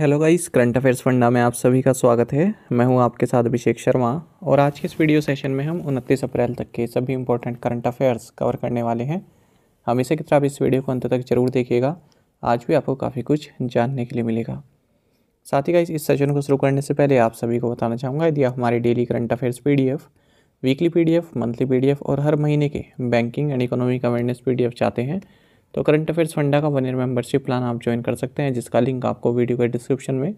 Hello guys current affairs फंडा में आप सभी का स्वागत है। मैं हूँ आपके साथ अभिषेक शर्मा और आज के इस वीडियो सेशन में हम उनतीस अप्रैल तक के सभी इंपॉर्टेंट करंट अफेयर्स कवर करने वाले हैं। हमेशा की तरह आप इस वीडियो को अंत तक ज़रूर देखिएगा। आज भी आपको काफ़ी कुछ जानने के लिए मिलेगा। साथ ही गाइस इस सेशन को शुरू करने से पहले आप सभी को बताना चाहूँगा, यदि आप हमारे daily current affairs PDF weekly PDF monthly PDF और हर महीने के banking and economic awareness PDF चाहते हैं तो करंट अफेयर्स फंडा का वन ईयर मेंबरशिप प्लान आप ज्वाइन कर सकते हैं, जिसका लिंक आपको वीडियो के डिस्क्रिप्शन में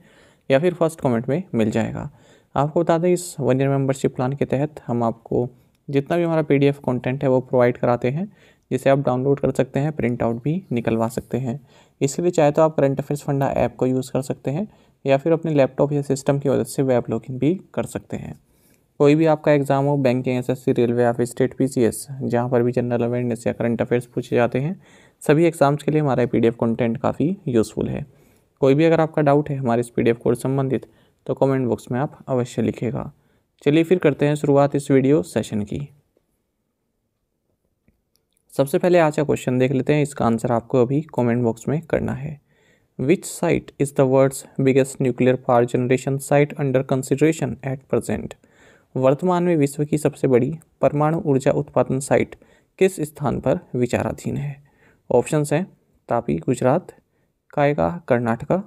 या फिर फ़र्स्ट कमेंट में मिल जाएगा। आपको बता दें, इस वन ईयर मेंबरशिप प्लान के तहत हम आपको जितना भी हमारा पीडीएफ कंटेंट है वो प्रोवाइड कराते हैं, जिसे आप डाउनलोड कर सकते हैं प्रिंट आउट भी निकलवा सकते हैं। इसके लिए चाहे तो आप करंट अफेयर्स फंडा ऐप को यूज़ कर सकते हैं, या फिर अपने लैपटॉप या सिस्टम की मदद से वेब लॉगिन भी कर सकते हैं। कोई भी आपका एग्ज़ाम हो बैंकिंग एसएससी रेलवे या फिर स्टेट पीसीएस जहाँ पर भी जनरल अवेयरनेस या करंट अफेयर्स पूछे जाते हैं सभी एग्ज़ाम्स के लिए हमारा पीडीएफ कंटेंट काफ़ी यूज़फुल है। कोई भी अगर आपका डाउट है हमारे इस पी कोर्स संबंधित तो कमेंट बॉक्स में आप अवश्य लिखेगा चलिए फिर करते हैं शुरुआत इस वीडियो सेशन की। सबसे पहले आज का क्वेश्चन देख लेते हैं, इसका आंसर आपको अभी कमेंट बॉक्स में करना है। Which site is the world's biggest nuclear power generation site under consideration at present वर्तमान में विश्व की सबसे बड़ी परमाणु ऊर्जा उत्पादन साइट किस स्थान पर विचाराधीन है? ऑप्शंस हैं, तापी, गुजरात कायगा कर्नाटका,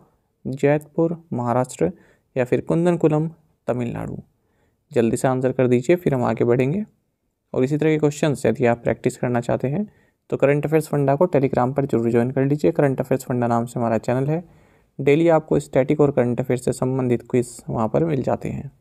जैतपुर, महाराष्ट्र या फिर कुंदनकुलम, तमिलनाडु। जल्दी से आंसर कर दीजिए, फिर हम आगे बढ़ेंगे। और इसी तरह के क्वेश्चन यदि आप प्रैक्टिस करना चाहते हैं तो करंट अफेयर्स फंडा को टेलीग्राम पर ज़रूर ज्वाइन कर लीजिए। करंट अफेयर्स फंडा नाम से हमारा चैनल है। डेली आपको स्टैटिक और करंट अफेयर्स से संबंधित क्विज वहाँ पर मिल जाते हैं।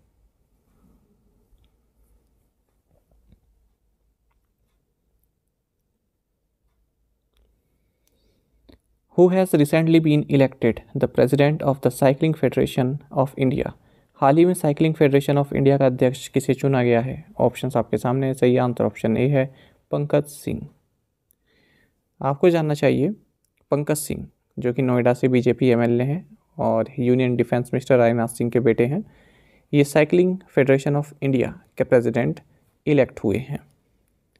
Who has recently been elected the president of the Cycling Federation of India. हाल ही में साइकिलिंग फेडरेशन ऑफ़ इंडिया का अध्यक्ष किसे चुना गया है? ऑप्शन आपके सामने है, सही आंसर ऑप्शन ए है, पंकज सिंह। आपको जानना चाहिए, पंकज सिंह, जो कि नोएडा से बीजेपी एमएलए हैं और union defence minister Rajnath Singh के बेटे हैं, ये साइकिलिंग फेडरेशन ऑफ़ इंडिया के प्रेसिडेंट इलेक्ट हुए हैं।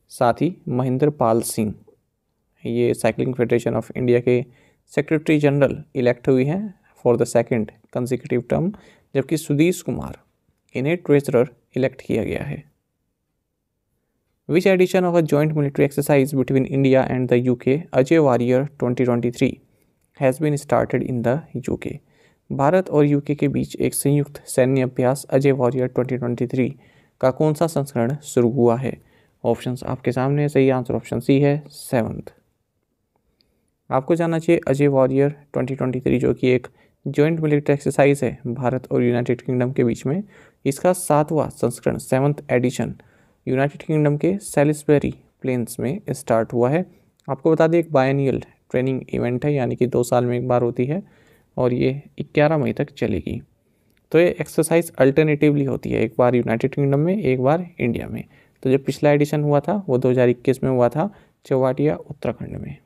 साथ ही महेंद्र पाल सिंह, ये साइकिलिंग फेडरेशन ऑफ़ इंडिया के सेक्रेटरी जनरल इलेक्ट हुई हैं for the second consecutive term जबकि सुधीश कुमार इन्हें ट्रेजरर इलेक्ट किया गया है। Which edition of a joint military exercise between India and the UK Ajay warrior 2023 has been started in the UK Bharat और UK के बीच एक संयुक्त सैन्य अभ्यास अजय वॉरियर 2023 का कौन सा संस्करण शुरू हुआ है? ऑप्शंस आपके सामने सही आंसर ऑप्शन सी है सेवन्थ आपको जानना चाहिए अजय वॉरियर 2023 जो कि एक जॉइंट मिलिट्री एक्सरसाइज है भारत और यूनाइटेड किंगडम के बीच में। इसका सातवां संस्करण सेवन्थ एडिशन यूनाइटेड किंगडम के सेलिसबेरी प्लेन्स में स्टार्ट हुआ है। आपको बता दें, एक बायनियल ट्रेनिंग इवेंट है, यानी कि दो साल में एक बार होती है और ये ग्यारह मई तक चलेगी। तो ये एक्सरसाइज अल्टरनेटिवली होती है, एक बार यूनाइटेड किंगडम में, एक बार इंडिया में। तो जो पिछला एडिशन हुआ था, वो 2021 में हुआ था, चौवाटिया उत्तराखंड में।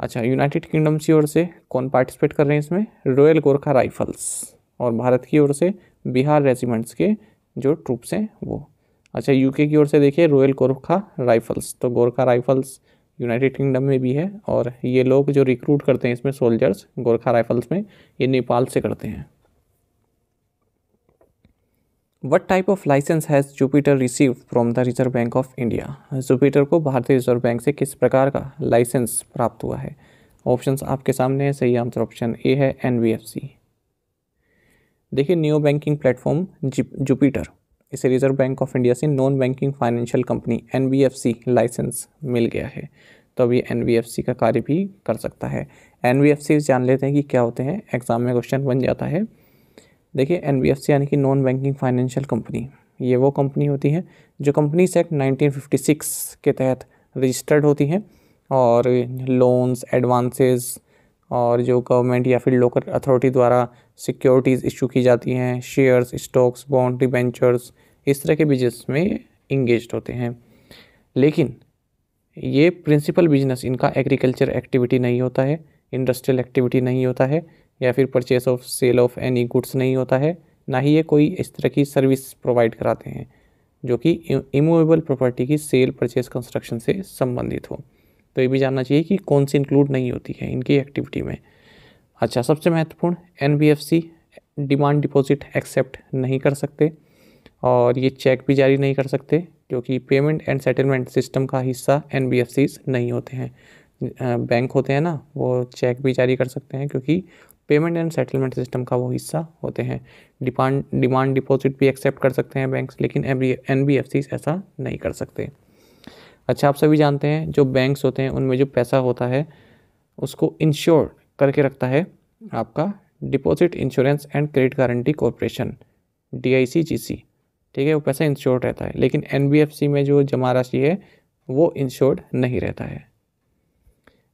अच्छा यूनाइटेड किंगडम की ओर से कौन पार्टिसिपेट कर रहे हैं इसमें? रॉयल गोरखा राइफल्स और भारत की ओर से बिहार रेजिमेंट्स के जो ट्रूप्स हैं वो। अच्छा यूके की ओर से देखिए रॉयल गोरखा राइफल्स तो गोरखा राइफल्स यूनाइटेड किंगडम में भी है और ये लोग जो रिक्रूट करते हैं इसमें सोल्जर्स गोरखा राइफल्स में, ये नेपाल से करते हैं। What type of licence has Jupiter receive from the reserve bank of India Jupiter को भारतीय रिज़र्व बैंक से किस प्रकार का लाइसेंस प्राप्त हुआ है? ऑप्शंस आपके सामने है। सही आंसर ऑप्शन ए है एन देखिए न्यू बैंकिंग प्लेटफॉर्म जुपिटर इसे रिज़र्व बैंक ऑफ़ इंडिया से non banking financial company an licence मिल गया है। तो अब ये एन का कार्य भी कर सकता है। एन जान लेते हैं कि क्या होते हैं। एग्ज़ाम में क्वेश्चन बन जाता है। देखिए एनबीएफसी यानी कि नॉन बैंकिंग फाइनेंशियल कंपनी ये वो कंपनी होती है जो कंपनीज़ एक्ट 1956 के तहत रजिस्टर्ड होती हैं और लोन्स एडवांसेस और जो गवर्नमेंट या फिर लोकल अथॉरिटी द्वारा सिक्योरिटीज़ इशू की जाती हैं शेयर्स स्टॉक्स बॉन्ड डिबेंचर्स इस तरह के बिज़नेस में इंगेज होते हैं। लेकिन ये प्रिंसिपल बिज़नेस इनका एग्रीकल्चर एक्टिविटी नहीं होता है इंडस्ट्रियल एक्टिविटी नहीं होता है या फिर purchase of sale of any goods नहीं होता है, ना ही ये कोई इस तरह की सर्विस प्रोवाइड कराते हैं, जो कि इमूवेबल प्रॉपर्टी की सेल परचेस कंस्ट्रक्शन से संबंधित हो। तो ये भी जानना चाहिए कि कौन सी इंक्लूड नहीं होती है इनकी एक्टिविटी में। अच्छा सबसे महत्वपूर्ण एनबीएफसी डिमांड डिपॉजिट एक्सेप्ट नहीं कर सकते और ये चेक भी जारी नहीं कर सकते, क्योंकि पेमेंट एंड सेटलमेंट सिस्टम का हिस्सा एन नहीं होते हैं। बैंक होते हैं ना, वो चेक भी जारी कर सकते हैं, क्योंकि पेमेंट एंड सेटलमेंट सिस्टम का वो हिस्सा होते हैं। डिमांड डिमांड डिपॉजिट भी एक्सेप्ट कर सकते हैं बैंक्स, लेकिन एन बी ऐसा नहीं कर सकते। अच्छा आप सभी जानते हैं जो बैंक्स होते हैं, उनमें जो पैसा होता है, उसको इंश्योर करके रखता है आपका deposit insurance and credit guarantee corporation, D I C G C. ठीक है, वो पैसा इंश्योर्ड रहता है, लेकिन एन बी एफ़ सी में जो जमा राशि है, वो इंश्योर्ड नहीं रहता है।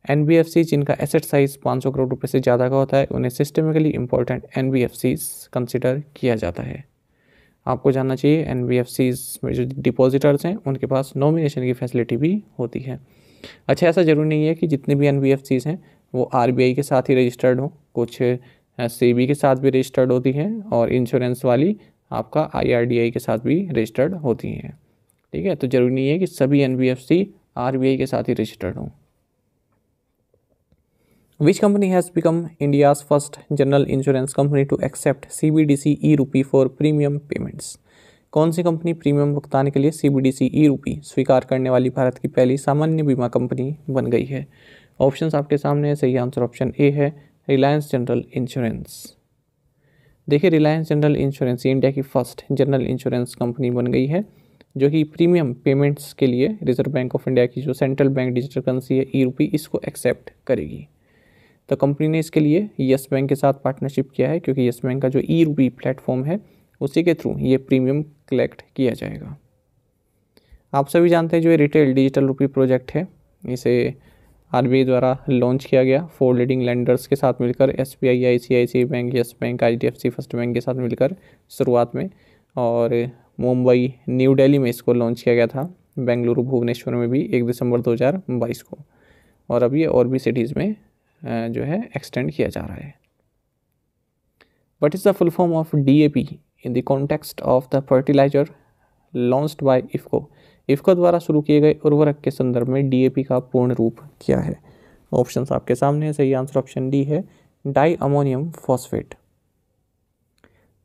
एन जिनका एसेट साइज़ 500 करोड़ रुपए से ज़्यादा का होता है, उन्हें सिस्टमिकली इम्पोर्टेंट एन कंसिडर किया जाता है। आपको जानना चाहिए एन में जो डिपॉजिटर्स हैं, उनके पास नॉमिनेशन की फैसिलिटी भी होती है। अच्छा ऐसा ज़रूरी नहीं है कि जितने भी एन हैं, वो आई के साथ ही रजिस्टर्ड हों। कुछ सी के साथ भी रजिस्टर्ड होती हैं और इंश्योरेंस वाली आपका आई के साथ भी रजिस्टर्ड होती हैं। ठीक है तो ज़रूरी नहीं है कि सभी एन आर के साथ ही रजिस्टर्ड हों। Which company has become India's first general insurance company to accept CBDC e-rupee for premium payments? कौन सी कंपनी प्रीमियम भुगतान के लिए सी बी डी सी ई रूपी स्वीकार करने वाली भारत की पहली सामान्य बीमा कंपनी बन गई है? ऑप्शन आपके सामने है, सही आंसर ऑप्शन ए है रिलायंस जनरल इंश्योरेंस देखिए रिलायंस जनरल इंश्योरेंस इंडिया की फ़र्स्ट जनरल इंश्योरेंस कंपनी बन गई है, जो कि प्रीमियम पेमेंट्स के लिए रिज़र्व बैंक ऑफ़ इंडिया की जो सेंट्रल बैंक डिजिटल करेंसी है ई रूपी इसको एक्सेप्ट करेगी। तो कंपनी ने इसके लिए येस बैंक के साथ पार्टनरशिप किया है, क्योंकि येस बैंक का जो ई रूपी प्लेटफॉर्म है, उसी के थ्रू ये प्रीमियम कलेक्ट किया जाएगा। आप सभी जानते हैं जो ये रिटेल डिजिटल रूपी प्रोजेक्ट है, इसे आरबीआई द्वारा लॉन्च किया गया। फोर लीडिंग लैंडर्स के साथ मिलकर S B I I C I C bank yes bank I D F C first bank के साथ मिलकर शुरुआत में, और मुंबई न्यू दिल्ली में इसको लॉन्च किया गया था, बेंगलुरु, भुवनेश्वर में भी एक दिसंबर 2022 को। और अब ये और भी सिटीज़ में जो है एक्सटेंड किया जा रहा है। What is the full form of D A P in the context of the fertiliser launched by IFFCO IFFCO द्वारा शुरू किए गए उर्वरक के संदर्भ में डी ए पी का पूर्ण रूप क्या है? ऑप्शंस आपके सामने है, सही आंसर ऑप्शन डी है डाई अमोनियम फॉस्फेट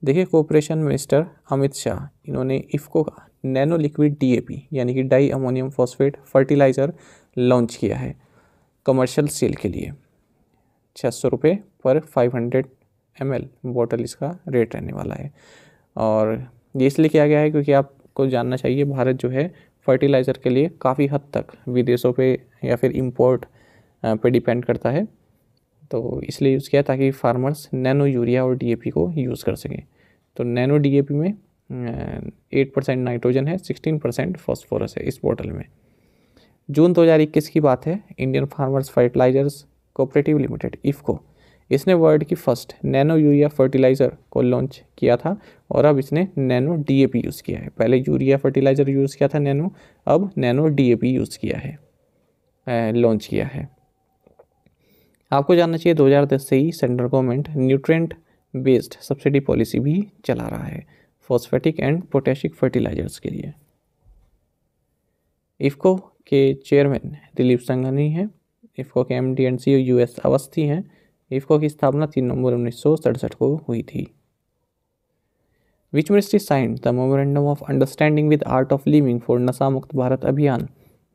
देखिए कोऑपरेशन मिनिस्टर अमित शाह, इन्होंने इफ़को का नैनो लिक्विड डीएपी यानी कि di ammonium phosphate fertiliser launch किया है कमर्शियल सेल के लिए। छः सौ रुपये पर five hundred M L bottle इसका रेट रहने वाला है। और ये इसलिए किया गया है क्योंकि आपको जानना चाहिए, भारत जो है फर्टिलाइज़र के लिए काफ़ी हद तक विदेशों पे या फिर इंपोर्ट पे डिपेंड करता है। तो इसलिए यूज़ किया ताकि फार्मर्स नैनो यूरिया और डीएपी को यूज़ कर सकें। तो नैनो डीएपी में एट परसेंट नाइट्रोजन है सिक्सटीन परसेंट फॉस्फोरस है इस बॉटल में। जून 2021 की बात है Indian farmers fertilisers cooperative limited, IFFCO. इसने वर्ल्ड की फ़र्स्ट नैनो यूरिया फर्टिलाइज़र को लॉन्च किया था और अब इसने नैनो डीएपी यूज़ किया है। पहले यूरिया फर्टिलाइज़र यूज़ किया था नैनो, अब नैनो डीएपी यूज़ किया है लॉन्च किया है। आपको जानना चाहिए 2010 से ही central government nutrient based subsidy policy भी चला रहा है फॉस्फेटिक एंड पोटेशिक फर्टिलाइजर्स के लिए। इफ़को के चेयरमैन दिलीप संघनी हैं। इफ़को के M D and C U S Awasthi हैं। इफ़को की स्थापना तीन नवंबर उन्नीस सौ सड़सठ को हुई थी। Which ministry sign the memorandum of understanding with art of living for Nasha Mukt Bharat अभियान।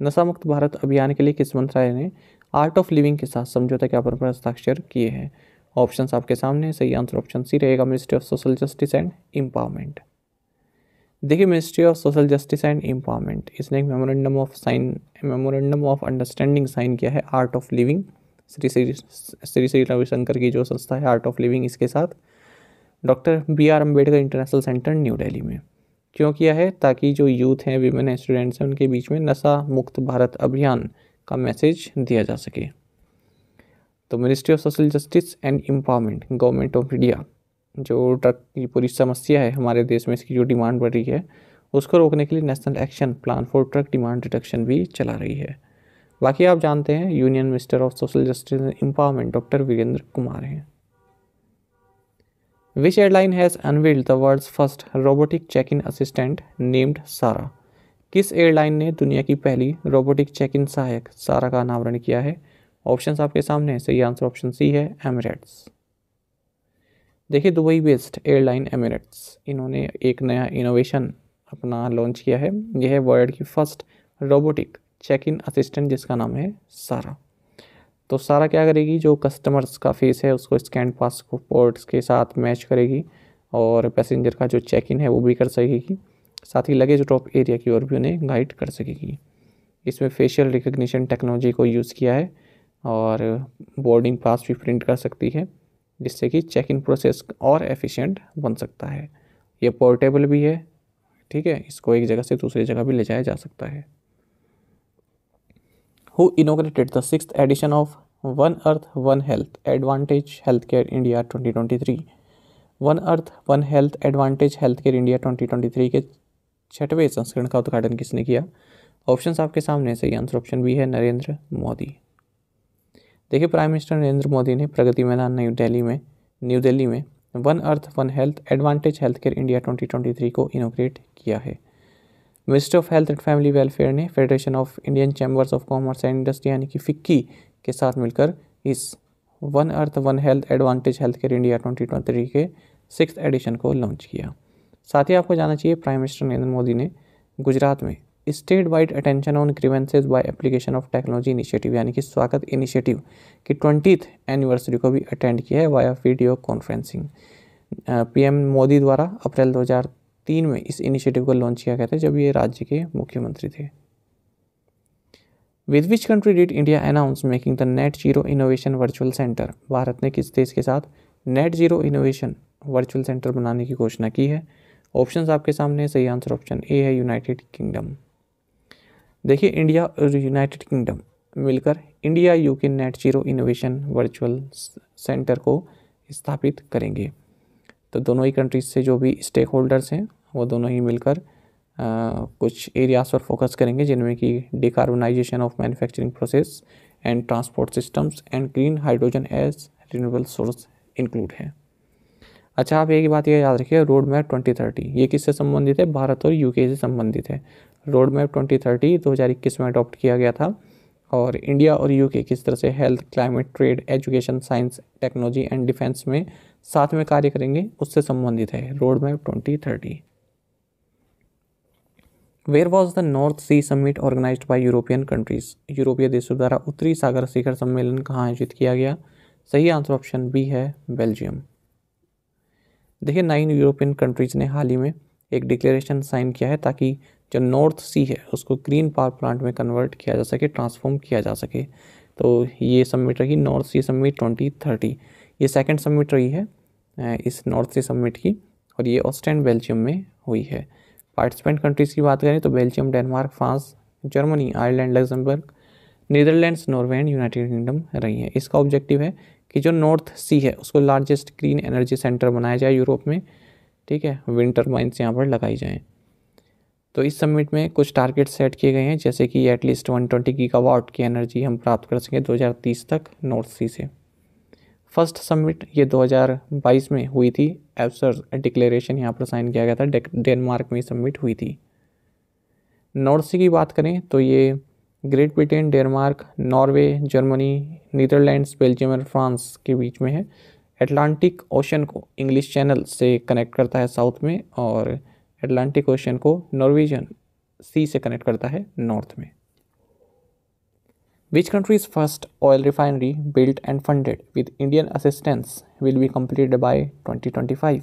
नशा मुक्त भारत अभियान के लिए किस मंत्रालय ने आर्ट ऑफ़ लिविंग के साथ समझौता ज्ञापन पर हस्ताक्षर किए हैं? ऑप्शंस आपके सामने सही आंसर ऑप्शन सी रहेगा ministry of social justice and empowerment. देखिए ministry of social justice and empowerment इसने एक memorandum of sign memorandum of understanding sign किया है art of living Shri Shri Shri Shri Ravishankar की जो संस्था है आर्ट ऑफ़ लिविंग इसके साथ। Doctor B R Ambedkar international centre new Delhi में। क्यों किया है? ताकि जो यूथ हैं वीमेन स्टूडेंट्स हैं, उनके बीच में नशा मुक्त भारत अभियान का मैसेज दिया जा सके। तो ministry of social justice and empowerment government of India जो ट्रक की पूरी समस्या है हमारे देश में, इसकी जो डिमांड बढ़ रही है, उसको रोकने के लिए national action plan for drug demand reduction भी चला रही है। बाकी आप जानते हैं, union minister of social justice and empowerment doctor Virendra Kumar हैं। Which airline has unveiled the world's first robotic check in assistant named Sara. किस एयरलाइन ने दुनिया की पहली रोबोटिक चेक इन सहायक सारा का अनावरण किया है? ऑप्शंस आपके सामने सही आंसर ऑप्शन सी है, एमरेट्स। देखिए दुबई बेस्ड एयरलाइन एमिरेट्स, इन्होंने एक नया इनोवेशन अपना लॉन्च किया है। यह है वर्ल्ड की first robotic check in assistant जिसका नाम है सारा। तो सारा क्या करेगी? जो कस्टमर्स का फेस है, उसको स्कैन पासपोर्ट्स के साथ मैच करेगी और पैसेंजर का जो चेक इन है, वो भी कर सकेगी। साथ ही लगेज ड्रॉप एरिया की ओर भी उन्हें गाइड कर सकेगी। इसमें फेशियल रिकग्निशन टेक्नोलॉजी को यूज़ किया है और बोर्डिंग पास भी प्रिंट कर सकती है। जिससे कि चेक इन प्रोसेस और एफिशिएंट बन सकता है। ये पोर्टेबल भी है ठीक है? इसको एक जगह से दूसरी जगह भी ले जाया जा सकता है। Who inaugurated the sixth edition one One Earth, हेल्थ Health Advantage Healthcare India 2023 one earth one health advantage health care India 2023 के छठवें संस्करण का उद्घाटन किसने किया? ऑप्शंस आपके सामने सही आंसर ऑप्शन बी है नरेंद्र मोदी। देखिए प्राइम मिनिस्टर नरेंद्र मोदी ने प्रगति मैदान न्यू दिल्ली में, न्यू दिल्ली में one earth, one health, advantage health care India 2023 को इनोग्रेट किया है। Ministry of health and family welfare ने federation of Indian chambers of commerce and industry यानी कि फिक्की के साथ मिलकर इस one earth, one health, advantage health care India twenty के सिक्स एडिशन को लॉन्च किया। साथ ही आपको जाना चाहिए प्राइम मिनिस्टर नरेंद्र मोदी ने गुजरात में state wide attention on grievances by application of technology initiative यानी कि स्वागत इनिशिएटिव की ट्वेंटीथ एनिवर्सरी को भी अटेंड किया है via video conferencing PM Modi द्वारा अप्रैल 2003 में इस इनिशिएटिव को लॉन्च किया गया था जब ये राज्य के मुख्यमंत्री थे। With which country did India announce making the net zero innovation virtual centre Bharat ने किस देश के साथ net zero innovation virtual centre बनाने की घोषणा की है? ऑप्शंस आपके सामने सही आंसर ऑप्शन ए है यूनाइटेड किंगडम देखिए इंडिया और यूनाइटेड किंगडम मिलकर India UK net zero innovation virtual centre को स्थापित करेंगे। तो दोनों ही कंट्रीज़ से जो भी स्टेक होल्डर्स हैं वो दोनों ही मिलकर आ, कुछ एरियाज़ पर फोकस करेंगे जिनमें कि decarbonisation of manufacturing process and transport systems and green hydrogen as renewable source include है। अच्छा आप एक बात ये याद रखिए रोड मैप ट्वेंटी थर्टी ये किससे संबंधित है? भारत और यूके से संबंधित है। रोड मैप ट्वेंटी थर्टी दो हज़ार इक्कीस में अडॉप्ट किया गया था। और इंडिया और यूके किस तरह से health climate trade education science technology and defence में साथ में कार्य करेंगे, उससे संबंधित है road map twenty thirty. Where was the North Sea summit organise by European countries यूरोपीय देशों द्वारा उत्तरी सागर शिखर सम्मेलन कहाँ आयोजित किया गया? सही आंसर ऑप्शन बी है बेल्जियम देखिए नाइन यूरोपियन कंट्रीज़ ने हाल ही में एक डिक्लेरेशन साइन किया है ताकि जो नॉर्थ सी है, उसको ग्रीन पावर प्लांट में कन्वर्ट किया जा सके, ट्रांसफॉर्म किया जा सके। तो ये सबमिट रही North Sea summit twenty thirty. ये सेकेंड सबमिट रही है इस नॉर्थ सी समिट की, और ये ऑस्ट्रेन बेल्जियम में हुई है। पार्टिसिपेंट कंट्रीज़ की बात करें तो Belgium, Denmark, France, Germany, Ireland, Luxembourg, Netherlands, Norway and United Kingdom रही हैं। इसका ऑब्जेक्टिव है कि जो नॉर्थ सी है, उसको लार्जेस्ट ग्रीन एनर्जी सेंटर बनाया जाए यूरोप में, ठीक है, विंटर माइंस यहाँ पर लगाई जाएँ। तो इस समिट में कुछ टारगेट सेट किए गए हैं, जैसे कि at least one twenty gigawatt की एनर्जी हम प्राप्त कर सकें 2030 तक नॉर्थ सी से। फ़र्स्ट समिट ये 2022 में हुई थी। एब्सर डिक्लेरेशन यहाँ पर साइन किया गया था। डेनमार्क में सबमिट हुई थी। नॉर्थ सी की बात करें तो ये Great Britain Denmark Norway Germany Netherlands Belgium और फ्रांस के बीच में है। एटलांटिक ओशन को इंग्लिश चैनल से कनेक्ट करता है साउथ में और एटलांटिक ओशन को नॉर्वेजन सी से कनेक्ट करता है नॉर्थ में। Which country's first oil refinery built and funded with Indian assistance will be completed by 2025?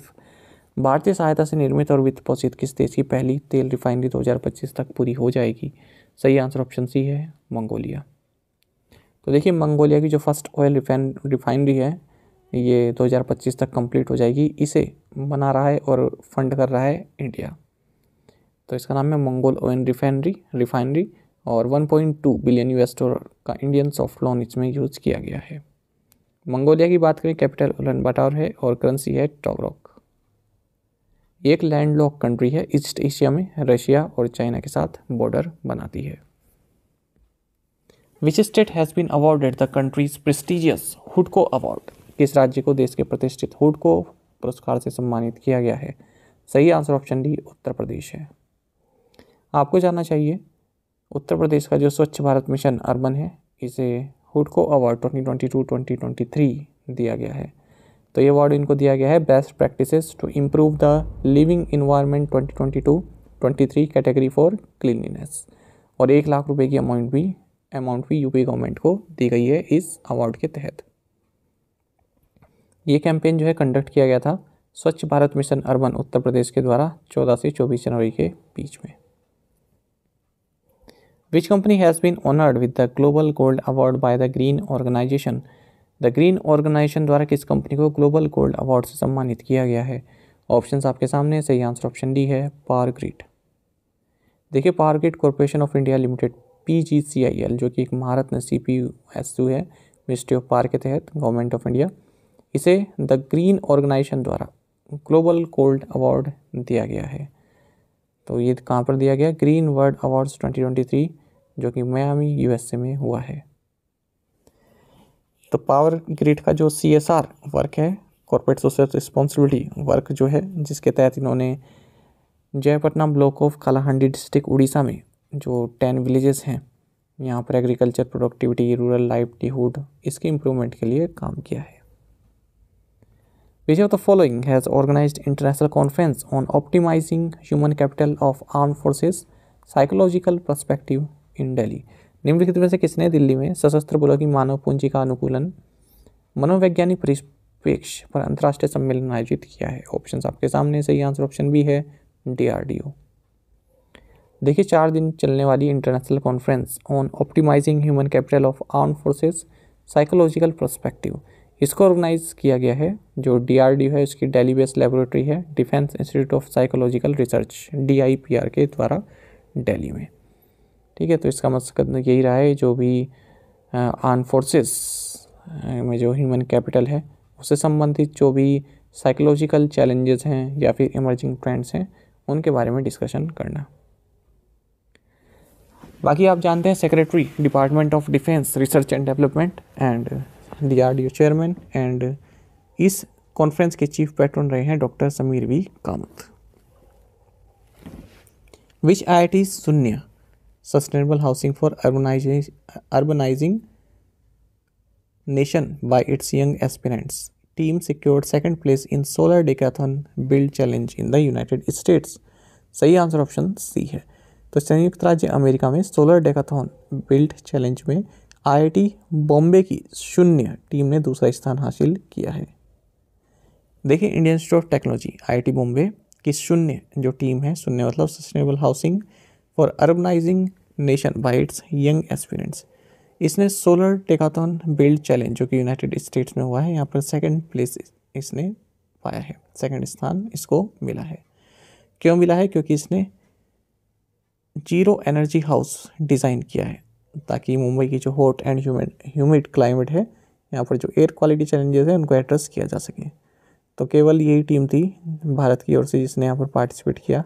भारतीय सहायता से निर्मित और वित्त पोषित किस देश की पहली तेल रिफाइनरी 2025 तक पूरी हो जाएगी? सही आंसर ऑप्शन सी है मंगोलिया। तो देखिए मंगोलिया की जो फ़र्स्ट ऑयल रिफाइनरी है ये 2025 तक कंप्लीट हो जाएगी। इसे बना रहा है और फंड कर रहा है इंडिया। तो इसका नाम है मंगोल ऑयल रिफाइनरी रिफाइनरी और 1.2 बिलियन यूएस डॉलर का इंडियन सॉफ्ट लोन इसमें यूज़ किया गया है। मंगोलिया की बात करें, कैपिटल उलन बटार है और करेंसी है टॉगरॉक। एक लैंड लॉक कंट्री है, ईस्ट एशिया में रशिया और चाइना के साथ बॉर्डर बनाती है। Which state has been awarded the country's prestigious Hudco award? किस राज्य को देश के प्रतिष्ठित हुडको पुरस्कार से सम्मानित किया गया है। सही answer option D, Uttar Pradesh है। आपको जानना चाहिए, उत्तर प्रदेश का जो स्वच्छ भारत मिशन अर्बन है, इसे हुडको अवार्ड 2022-2023 दिया गया है। तो ये अवार्ड इनको दिया गया है best practices to improve the living environment 2022 23 category for cleanliness और एक लाख रुपए की अमाउंट भी अमाउंट भी यूपी गवर्नमेंट को दी गई है इस अवार्ड के तहत। ये कैंपेन जो है कंडक्ट किया गया था स्वच्छ भारत मिशन अर्बन उत्तर प्रदेश के द्वारा 14 से 24 जनवरी के बीच में। Which company has been honoured with the global gold award by the Green Organisation the Green Organisation द्वारा किस कंपनी को ग्लोबल गोल्ड अवार्ड से सम्मानित किया गया है? ऑप्शन आपके सामने सही आंसर ऑप्शन डी है पावर ग्रिड देखिए Power Grid Corporation of India Limited P G C I L जो कि एक Maharatna C P S U है मिनिस्ट्री ऑफ़ पावर के तहत गवर्नमेंट ऑफ़ इंडिया इसे द ग्रीन ऑर्गेनाइजेशन द्वारा ग्लोबल गोल्ड अवार्ड दिया गया है। तो ये कहाँ पर दिया गया? ग्रीन वर्ल्ड अवार्ड्स 2023 जो कि मियामी, यूएसए में हुआ है। तो पावर ग्रिड का जो सी एस आर वर्क है, कॉरपोरेट सोशल रिस्पॉन्सिबिलिटी वर्क जो है, जिसके तहत इन्होंने Jaipatna block of Kalahandi district Orissa में जो टेन विलेजेस हैं, यहाँ पर एग्रीकल्चर, प्रोडक्टिविटी, रूरल लाइवलीहुड, इसके इम्प्रूवमेंट के लिए काम किया है। Which of the following has organized international conference on optimizing human capital of armed forces? Psychological perspective in Delhi? निम्नलिखित में से किसने दिल्ली में सशस्त्र बलों की मानव पूंजी का अनुकूलन, मनोवैज्ञानिक परिप्रेक्ष्य पर अंतर्राष्ट्रीय सम्मेलन आयोजित किया है? ऑप्शन आपके सामने सही आंसर ऑप्शन बी है डीआरडीओ देखिए, चार दिन चलने वाली international conference on optimising human capital of arm forces psychological perspective इसको ऑर्गेनाइज किया गया है, जो डी है, इसकी डेली बेस्ड लेबोरेटरी है defence institute of psychological research DIPR के द्वारा दिल्ली में। ठीक है तो इसका मकसद यही रहा है, जो भी आर्म फोर्सेस में जो ह्यूमन कैपिटल है, उससे संबंधित जो भी साइकोलॉजिकल चैलेंजेस हैं या फिर इमर्जिंग ट्रेंड्स हैं, उनके बारे में डिस्कशन करना। बाकी आप जानते हैं secretary department of defence research and development and DRDO chairman and इस कॉन्फ्रेंस के चीफ पैट्रन रहे हैं doctor Samir V Kamat. Which I I T Shunya sustainable housing for urbanising nation by its young aspirants. Team secured second place in solar decathlon build challenge in the United States. सही answer option C है। तो संयुक्त राज्य America में solar decathlon build challenge में IIT Bombay की Shunya team ने दूसरा स्थान हासिल किया है। देखिए Indian Institute of Technology, IIT Bombay की शून्य जो टीम है, शून्य मतलब sustainable housing for urbanising nation by its young aspirants इसने सोलर टेकाथन बिल्ड चैलेंज जो कि यूनाइटेड स्टेट्स में हुआ है, यहाँ पर सेकंड प्लेस इसने पाया है सेकंड स्थान इसको मिला है। क्यों मिला है? क्योंकि इसने ज़ीरो एनर्जी हाउस डिज़ाइन किया है। ताकि मुंबई की जो hot and humid humid climate है, यहाँ पर जो एयर क्वालिटी चैलेंजेस हैं, उनको एड्रेस किया जा सके। तो केवल यही टीम थी भारत की ओर से जिसने यहाँ पर पार्टिसिपेट किया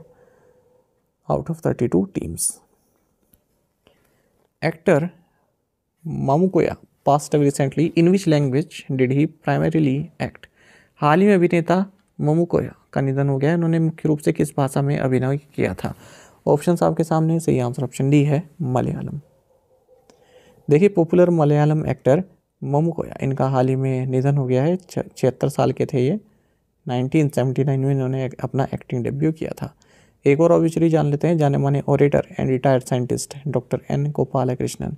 out of thirty two teams actor Mamukkoya passed away recently in which language did he primarily act हाल ही में अभिनेता मोमुकोया का निधन हो गया। उन्होंने मुख्य रूप से किस भाषा में अभिनय किया था? ऑप्शन आपके सामने सही आंसर ऑप्शन डी है, मलयालम। देखिए पॉपुलर मलयालम एक्टर मोमुकोया इनका हाल ही में निधन हो गया है। छिहत्तर साल के थे ये। 1979 में इन्होंने अपना एक्टिंग डेब्यू किया था। एक और ऑब्विचली जान लेते हैं, जाने माने orator and retired scientist doctor N Gopalakrishnan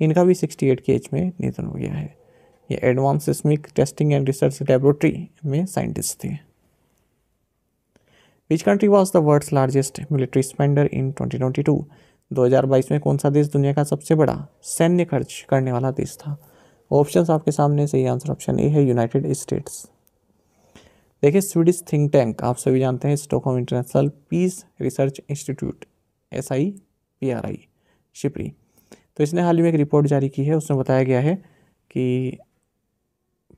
इनका भी 68 की एज में निधन हो गया है। ये advance seismic testing and research laboratory में साइंटिस्ट थे। Which country was the world's largest military spender in 2022 2022 में कौन सा देश दुनिया का सबसे बड़ा सैन्य खर्च करने वाला देश था? ऑप्शन आपके सामने, सही आंसर ऑप्शन ए है यूनाइटेड स्टेट्स देखिए स्वीडिश थिंक टैंक आप सभी जानते हैं Stockholm International Peace Research Institute S I P R I SIPRI तो इसने हाल ही में एक रिपोर्ट जारी की है, उसमें बताया गया है कि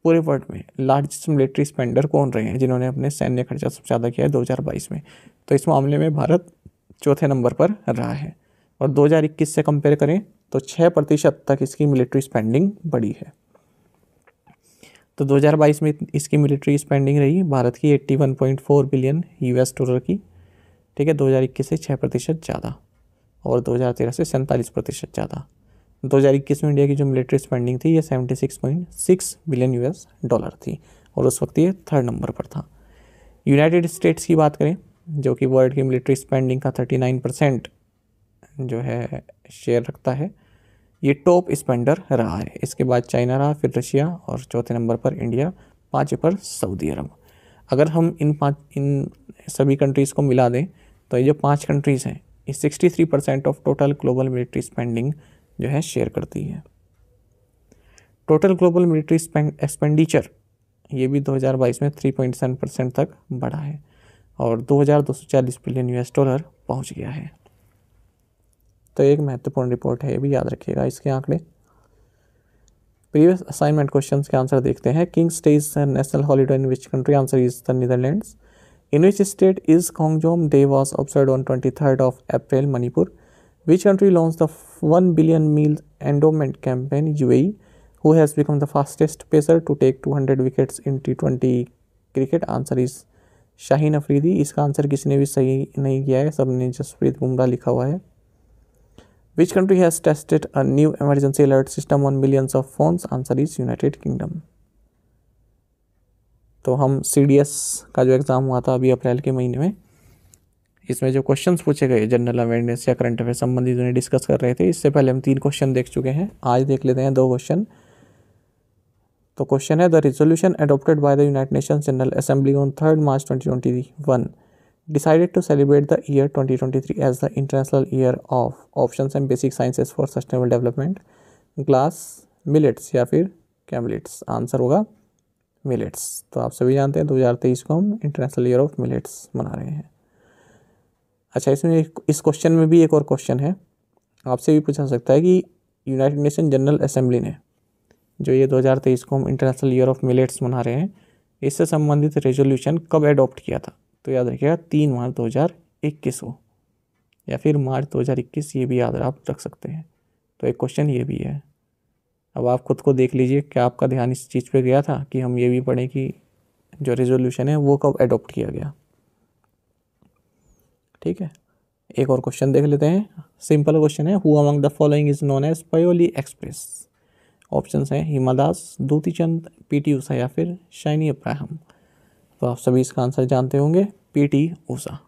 पूरे वर्ल्ड में लार्जेस्ट मिलिट्री स्पेंडर कौन रहे हैं, जिन्होंने अपने सैन्य खर्चा सबसे ज़्यादा किया है 2022 में। तो इस मामले में भारत चौथे नंबर पर रहा है। और 2021 से कंपेयर करें तो छः प्रतिशत तक इसकी मिलिट्री स्पेंडिंग बढ़ी है। तो 2022 में इसकी मिलिट्री स्पेंडिंग रही, भारत की 81.4 बिलियन यूएस डॉलर की। ठीक है 2021 से छः प्रतिशत ज़्यादा और 2013 से सैंतालीस प्रतिशत ज़्यादा। 2021 में इंडिया की जो मिलिट्री स्पेंडिंग थी, ये 76.6 बिलियन यूएस डॉलर थी और उस वक्त ये थर्ड नंबर पर था। यूनाइटेड स्टेट्स की बात करें, जो कि वर्ल्ड की मिलिट्री स्पेंडिंग का थर्टी नाइन परसेंट जो है शेयर रखता है। ये टॉप स्पेंडर रहा है। इसके बाद चाइना रहा, फिर रशिया और चौथे नंबर पर इंडिया पाँच पर सऊदी अरब। अगर हम इन पाँच, इन सभी कंट्रीज़ को मिला दें तो ये जो पाँच कंट्रीज़ हैं, ये sixty three percent of total global military spending जो है शेयर करती है। टोटल ग्लोबल मिलिट्री एक्सपेंडिचर ये भी 2022 में 3.7 परसेंट तक बढ़ा है और 2240 बिलियन यूएस डॉलर पहुँच गया है। तो एक महत्वपूर्ण रिपोर्ट है, ये भी याद रखिएगा इसके आंकड़े। प्रीवियस असाइनमेंट क्वेश्चन के आंसर देखते हैं। King stage national holiday in which country answer is the Netherlands in which state is Khongjom day was observed on twenty of April Manipur which country launch the one billion meal endowment campaign U who has become the fastest pacer to take 200 wickets in T20 cricket answer is Shaheen Afridi इसका answer किसी ने भी सही नहीं किया है? सबने जसप्रीत बुमराह लिखा हुआ है। Which country has tested a new emergency alert system on millions of phones answer is United Kingdom तो हम CDS का जो एग्ज़ाम हुआ था अभी अप्रैल के महीने में, इसमें जो क्वेश्चंस पूछे गए जनरल अवेयरनेस या करंट अफेयर संबंधित उन्हें डिस्कस कर रहे थे, इससे पहले हम तीन क्वेश्चन देख चुके हैं। आज देख लेते हैं दो क्वेश्चन तो क्वेश्चन है the resolution adopted by the United Nation General Assembly on third March 2021 decided to celebrate the year 2023 as the international year of options and basic sciences for sustainable development. Glass millets या फिर कैमलेट्स answer होगा millets तो आप सभी जानते हैं 2023 को हम इंटरनेशनल ईयर ऑफ़ मिलेट्स मना रहे हैं। अच्छा इसमें इस क्वेश्चन में भी एक और क्वेश्चन है। आपसे भी पूछा सकता है कि यूनाइटेड नेशन जनरल असेंबली ने जो ये 2023 को हम इंटरनेशनल ईयर ऑफ़ मिलेट्स मना रहे हैं, इससे संबंधित रेजोल्यूशन कब एडॉप्ट किया था? तो याद रखिएगा, तीन मार्च 2021 को। या फिर मार्च 2021 ये भी याद आप रख सकते हैं। तो एक क्वेश्चन ये भी है। अब आप खुद को देख लीजिए, क्या आपका ध्यान इस चीज़ पे गया था कि हम ये भी पढ़ें कि जो रेजोल्यूशन है, वो कब एडॉप्ट किया गया? ठीक है? एक और क्वेश्चन देख लेते हैं। सिंपल क्वेश्चन है। Who among the following is known as Payyoli express option हैं हिमा दास दूती चंद पी टी ऊषा या फिर शाइनी अब्राहम तो आप सभी इसका आंसर जानते होंगे पी टी ऊषा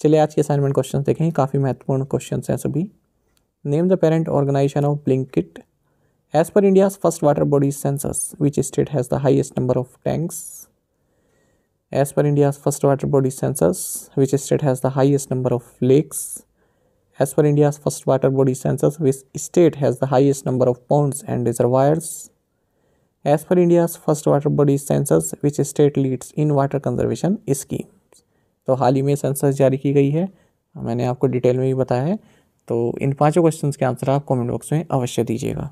चलिए आज के असाइनमेंट क्वेश्चन देखें, काफ़ी महत्वपूर्ण क्वेश्चन हैं सभी। Name the parent organisation of Blinkit as per India first water body census which state has the highest number of tanks as per India first water body census which state has the highest number of lakes as per India first water body census which state has the highest number of ponds and reservoirs As per India's first water body census, which state leads in water conservation schemes? तो हाल ही में census जारी की गई है। मैंने आपको detail में भी बताया है। तो इन पाँचों क्वेश्चंस के आंसर आप कमेंट बॉक्स में अवश्य दीजिएगा।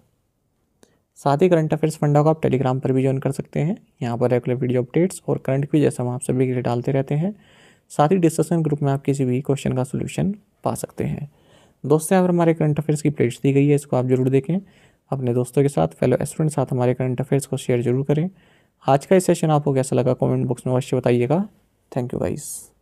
साथ ही करंट अफेयर्स फंडा को आप टेलीग्राम पर भी ज्वाइन कर सकते हैं। यहाँ पर रेगुलर वीडियो अपडेट्स और करंट भी जैसा हम आप सभी के लिए डालते रहते हैं। साथ ही डिस्कशन ग्रुप में आप किसी भी क्वेश्चन का सोल्यूशन पा सकते हैं। दोस्तों यहाँ पर हमारे करंट अफेयर्स की प्लेट्स दी गई है। इसको आप ज़रूर देखें। अपने दोस्तों के साथ फेलो स्टूडेंट साथ हमारे करंट अफेयर्स को शेयर ज़रूर करें। आज का ये सेशन आपको कैसा लगा? कमेंट बॉक्स में अवश्य बताइएगा। Thank you guys